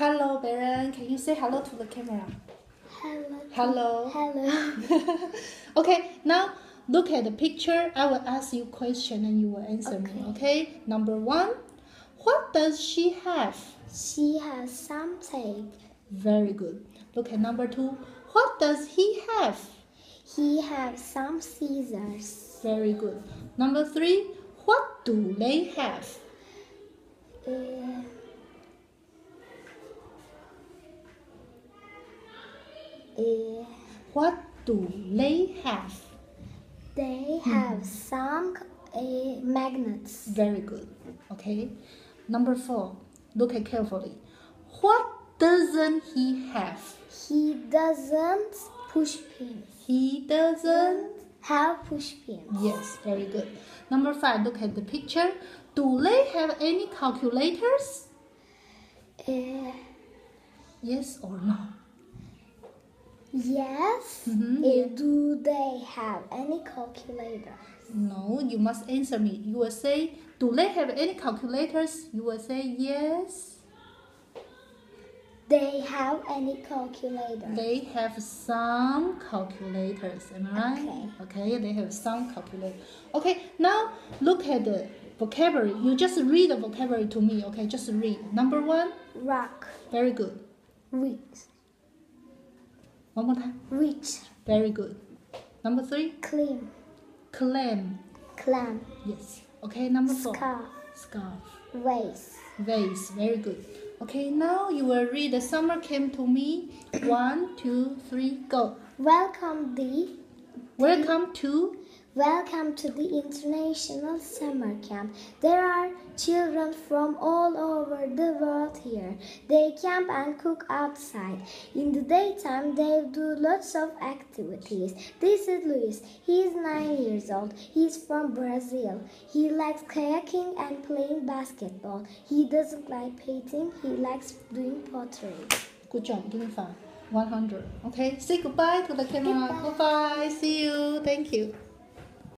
Hello, Beren. Can you say hello to the camera? Hello. Hello. Hello. okay, now look at the picture. I will ask you question and you will answer me. Okay. Okay. Number one, what does she have? she has some tape. Very good. Look at number two. What does he have? He has some scissors. Very good. Number three. What do they have? Uh, uh, What do they have? they have some uh, magnets. Very good. Okay. Number four. Look at carefully. What doesn't he have? He doesn't push pins. He doesn't. Have push pins. Yes, very good. Number five. Look at the picture. Do they have any calculators? Uh, Yes or no? Yes. Mhm, Uh, do they have any calculator? No, you must answer me. You will say, Do they have any calculators? You will say yes. They have any calculator? They have some calculators. Am I right? Okay. okay, they have some calculator. Okay, now look at the vocabulary. You just read the vocabulary to me. Okay, just read. Number one, Rock. very good. Reach. One more time. Reach. Very good. Number three, Clean. clam. Clam. Yes. Okay, number four, Scarf. scarf. Vase. Vase. Very good. Okay, now you will read the summer came to me. One, two, three, go. Welcome the Welcome to Welcome to the International Summer Camp. There are children from all over the world here. They camp and cook outside. In the daytime, they do lots of activities. This is Luis. He is nine years old. He is from Brazil. He likes kayaking and playing basketball. He doesn't like painting. He likes doing pottery. Good job. Give me five. 100. Okay, say goodbye to the camera. Goodbye. Goodbye. See you. Thank you.